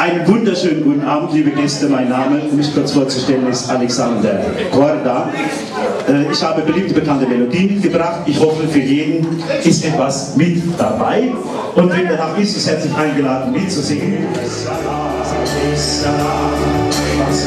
Einen wunderschönen guten Abend, liebe Gäste. Mein Name, um mich kurz vorzustellen, ist Alexander Korda. Äh, ich habe beliebte, bekannte Melodien mitgebracht. Ich hoffe, für jeden ist etwas mit dabei. Und wenn Tag ist, ist herzlich eingeladen, mitzusingen. Was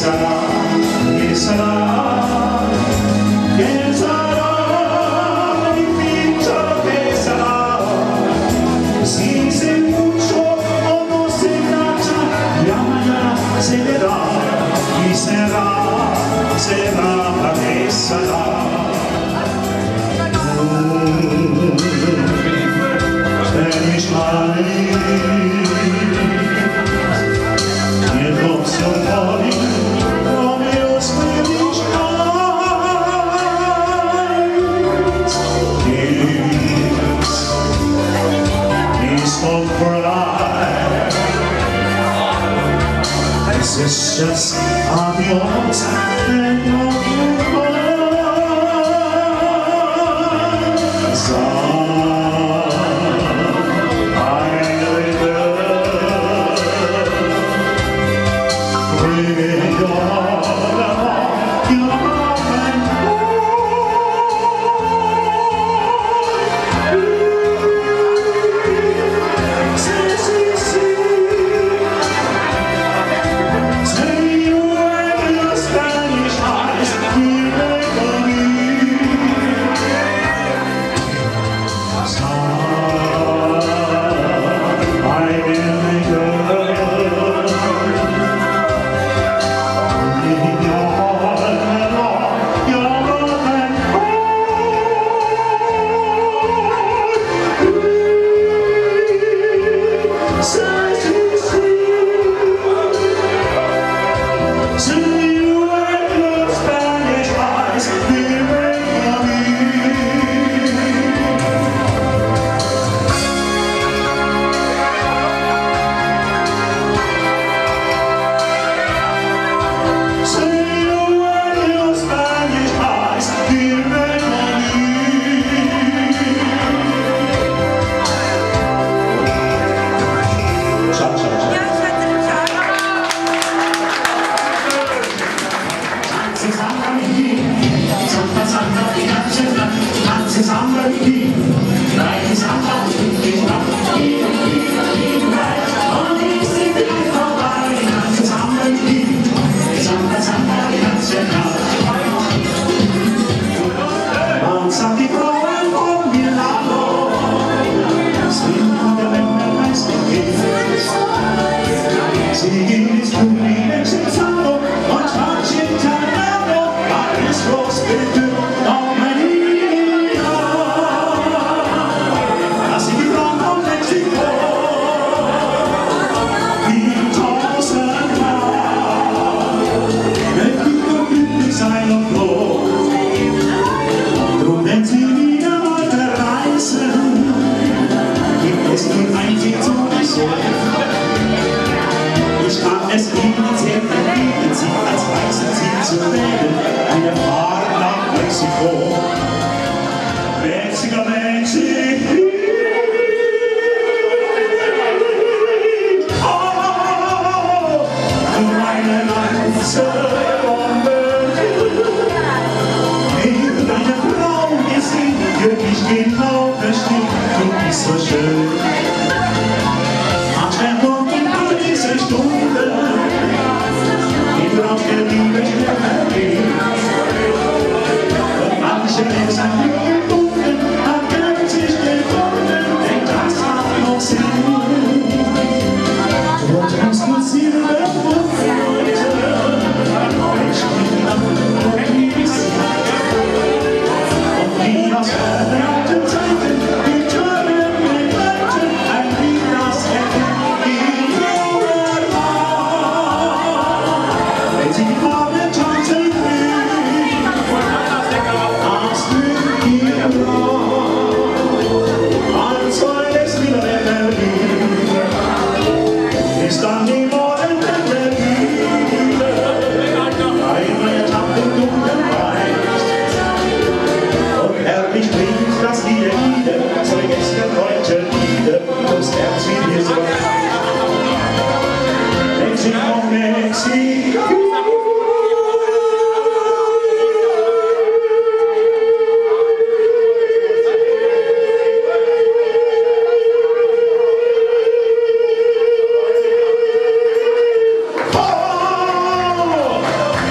será, quem será, quem será, mi pincha, quem será, si se mucho ou não se trata, e amanhã se verá, y será, será, quem será. Finish line. all cry Existence on the altar and on Sie gehen ins Publikum, Mexicano und Tanz Italiano, alles los bitte, Dominica. Lass sie die Frauen von Mexiko, die tausend Jahre, wenn du glücklich sein und froh. Drum, wenn sie wieder weiterreisen, gibt es nur ein Ziel zum Erfolg. nicht so schön. Manchmal kommt nur diese Stunde, die Brot der Liebe schneller geht. Und manche ist ein Leben gebunden, hat Geld sich gefunden, denn das hat noch Sinn. Dort kannst du sie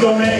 Dominic.